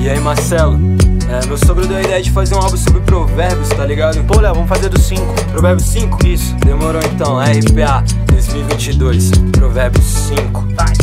E aí, Marcelo? É, meu sogro deu a ideia de fazer um álbum sobre provérbios, tá ligado? Pô, Léo, vamos fazer do 5. Provérbios 5? Isso. Demorou então, RPA 2022, Provérbios 5. Vai.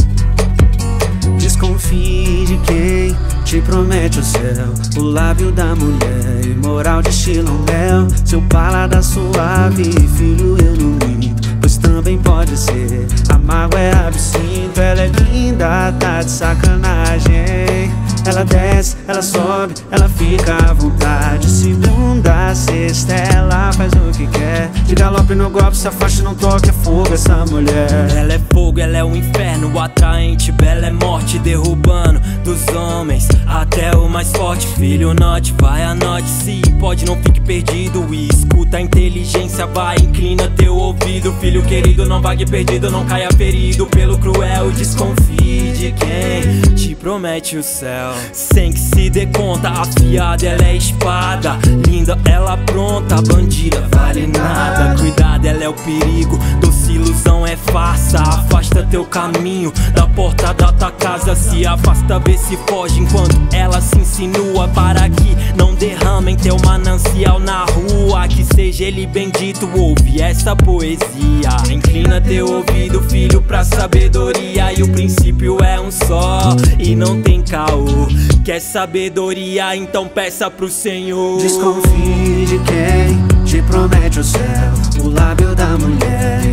Desconfie de quem te promete o céu O lábio da mulher, moral de estilo mel Seu paladar suave, filho eu não minto Pois também pode ser, a mágoa é absinto Ela é linda, tá de sacanagem ela desce, ela sobe, ela fica à vontade. Segunda, sexta, ela faz o que quer. De galope no golpe, se afasta, não toca, é fogo essa mulher. Ela é fogo, ela é o um inferno atraente Bela é morte, derrubando dos homens Até o mais forte, filho, note, vai anote Se pode, não fique perdido. E escuta a inteligência Vai, inclina teu ouvido, filho querido Não vague perdido, não caia ferido. Pelo cruel desconfie de quem te promete o céu. Sem que se dê conta, afiada ela é espada. Linda, ela pronta, bandida vale nada. Cuidado, ela é o perigo, doce ilusão é farsa. Afasta teu caminho da porta da tua casa. Se afasta, vê se foge enquanto ela se insinua. Para que não derrame em teu manancial na rua. Que seja ele bendito, ouve essa poesia. Inclina teu ouvido, filho, pra sabedoria. E o princípio é um só, e não tem caô. Quer sabedoria, então peça pro Senhor. Desconfie de quem te promete o céu. O lábio da mulher,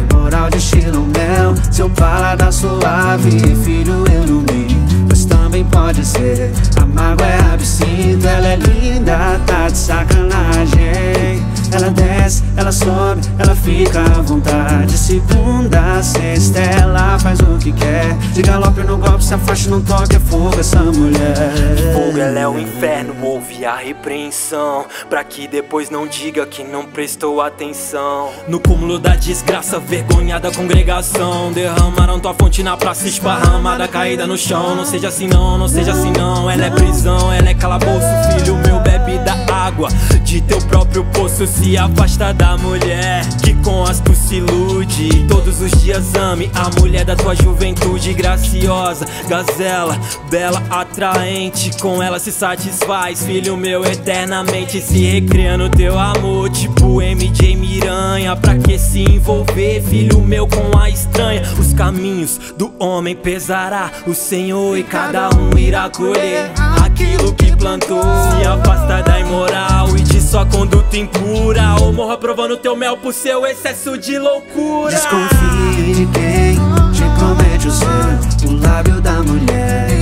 de estilo mel. Seu paladar suave, filho, eu não me. Mas também pode ser. A mágoa é ela sobe, ela fica à vontade. Segunda, sexta, ela faz o que quer. De galope no golpe, se afasta, não toca, é fogo essa mulher. Fogo, ela é o inferno, ouve a repreensão. Pra que depois não diga que não prestou atenção. No cúmulo da desgraça, vergonha da congregação. Derramaram tua fonte na praça esparramada, caída no chão. Não seja assim não, não seja assim não. Ela é prisão, ela é calabouço, filho meu bebe da água De teu próprio poço se afasta da mulher Que com as tu se ilude. Todos os dias ame a mulher da tua juventude Graciosa, gazela, bela, atraente. Com ela se satisfaz, filho meu eternamente Se recria no teu amor, tipo MJ Miranha Pra que se envolver, filho meu, com a estranha? Os caminhos do homem pesará o Senhor E cada um irá colher aquilo que plantou Se afasta da imoral e de sua conduta impura. Ou morra provando teu mel por seu excesso de loucura. Desconfie de quem te promete o céu O lábio da mulher,